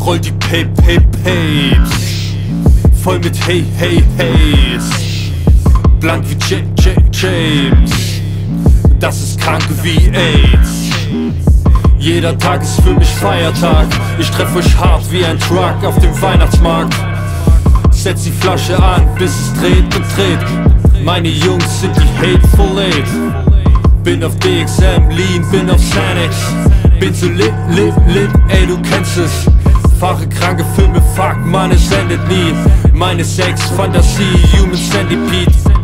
Roll die Pay Pay Papes Voll mit Hey Hey Heys Blank wie J J James Das ist krank wie AIDS Jeder Tag ist für mich Feiertag Ich treff euch hart wie ein Truck auf dem Weihnachtsmarkt Setz die Flasche an, bis es dreht und dreht. Meine Jungs sind die Hateful Eight Bin auf DXM, Lean, bin auf Xanax. Bin so lit, lit, lit, ey du kennst es. Fahre kranke Filme, fuck, man, es endet nie. Meine Sex, Fantasie, Human Centipede